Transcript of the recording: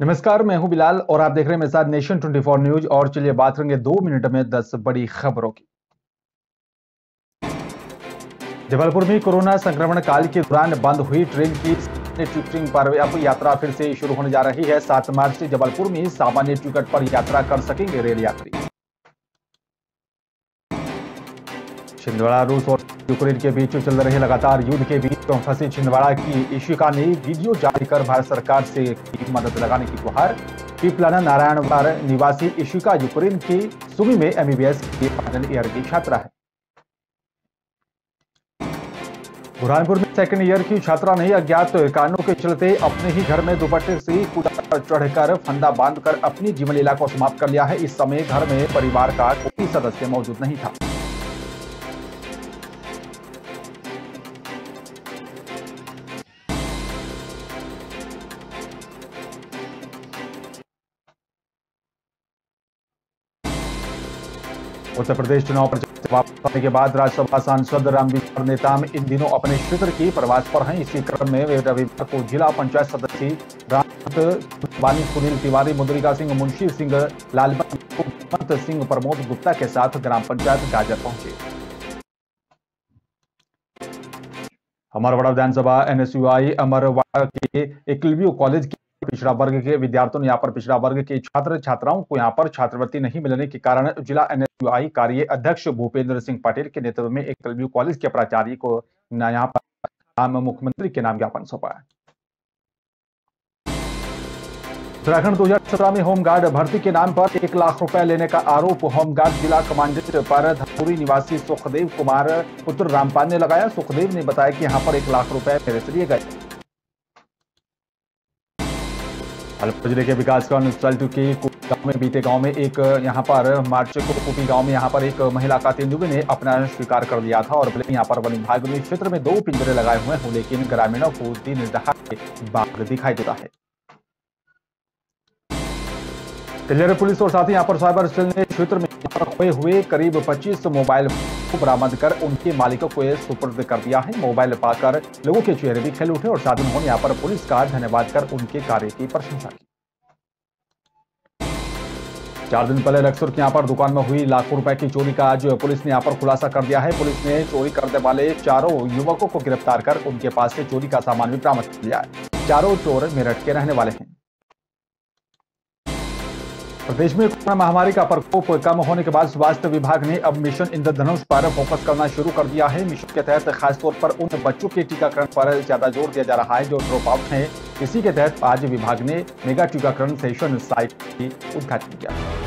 नमस्कार, मैं हूँ बिलाल और आप देख रहे हैं मेरे साथ नेशन 24 न्यूज़ और चलिए बात करेंगे दो मिनट में दस बड़ी खबरों की। जबलपुर में कोरोना संक्रमण काल के दौरान बंद हुई ट्रेन की टिकटिंग पर अब यात्रा फिर से शुरू होने जा रही है। सात मार्च से जबलपुर में सामान्य टिकट पर यात्रा कर सकेंगे रेल यात्री। छिंदवाड़ा रूस और यूक्रेन के बीच चल रहे लगातार युद्ध के बीच तो फंसी छिंदवाड़ा की इशिका ने वीडियो जारी कर भारत सरकार से मदद लगाने की गुहार। पीपलाना नारायणवार निवासी इशिका यूक्रेन की सुमी में एमबीबीएस की फाइनल ईयर की छात्रा है। बुरहानपुर में सेकंड ईयर की छात्रा ने अज्ञात कारणों के चलते अपने ही घर में दुपट्टे से कूदा चढ़कर फंदा बांधकर अपनी जीवन लीला को समाप्त कर लिया है। इस समय घर में परिवार का कोई सदस्य मौजूद नहीं था। उत्तर प्रदेश चुनाव प्रचार वापस आने के बाद राज्यसभा सांसद रामविचार नेताम इन दिनों अपने क्षेत्र की प्रवास पर हैं। इसी क्रम में वे रविवार को जिला पंचायत सदस्य बानी सुनील तिवारी, मुद्रिका सिंह, मुंशी सिंह लालबंत सिंह प्रमोद गुप्ता के साथ ग्राम पंचायत गाजर पहुँचे। अमरवाड़ा विधानसभा एनएसयूआई अमरवाड़ा के एकलव्य कॉलेज पिछड़ा वर्ग के विद्यार्थियों ने यहाँ पर पिछड़ा वर्ग के छात्र छात्राओं को यहाँ पर छात्रवृत्ति नहीं मिलने के कारण जिला एनएसयूआई कार्य अध्यक्ष भूपेंद्र सिंह पटेल के नेतृत्व में एक कॉलेज के प्राचार्य को यहाँ पर मुख्यमंत्री के नाम ज्ञापन सौंपा उत्तराखंड 2017 में होमगार्ड भर्ती के नाम पर एक लाख रुपए लेने का आरोप होमगार्ड जिला कमांडेंट पर धनपुरी निवासी सुखदेव कुमार पुत्र रामपाल ने लगाया। सुखदेव ने बताया कि यहाँ पर एक लाख रुपए मेरे से लिए गए। अलीपुर ज़िले के विकासखंड सल्टू के गाँव में बीते गाँव में एक, यहाँ पर मार्च को कुपी गाँव में यहाँ पर एक महिला का तेंदुए ने अपना स्वीकार कर लिया था और यहाँ पर वन विभाग ने क्षेत्र में दो पिंजरे लगाए हुए हैं, लेकिन ग्रामीणों को दिन दहाड़े बाघ दिखाई देता है। पुलिस और साथ ही यहाँ पर साइबर सेल ने क्षेत्र में हुए करीब 25 मोबाइल को बरामद कर उनके मालिकों को सुपुर्द कर दिया है। मोबाइल पाकर लोगों के चेहरे भी खेल उठे और साथ उन्होंने यहाँ पर पुलिस का धन्यवाद कर उनके कार्य की प्रशंसा की। चार दिन पहले लक्सर के यहाँ पर दुकान में हुई लाखों रुपए की चोरी का आज पुलिस ने यहाँ पर खुलासा कर दिया है। पुलिस ने चोरी करने वाले चारों युवकों को गिरफ़्तार कर उनके पास से चोरी का सामान भी बरामद किया है। चारों चोर मेरठ के रहने वाले हैं। प्रदेश में कोरोना महामारी का प्रकोप कम होने के बाद स्वास्थ्य विभाग ने अब मिशन इंद्रधनुष पर फोकस करना शुरू कर दिया है। मिशन के तहत खासतौर पर उन बच्चों के टीकाकरण पर ज़्यादा ज़ोर दिया जा रहा है जो ड्रॉप आउट है। इसी के तहत आज विभाग ने मेगा टीकाकरण सेशन साइट की उद्घाटन किया।